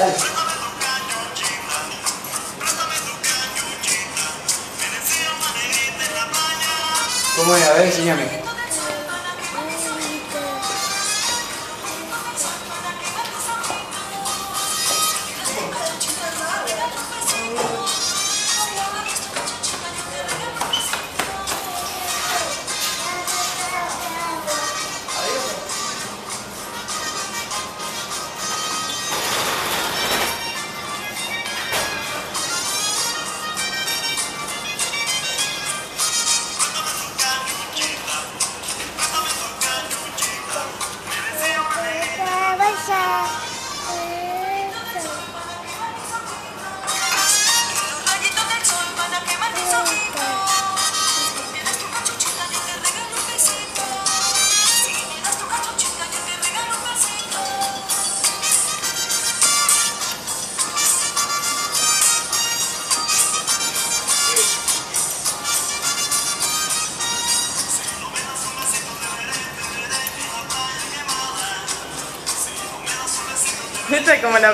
dale. ¿Cómo es? A ver, enséñame. Esta es como la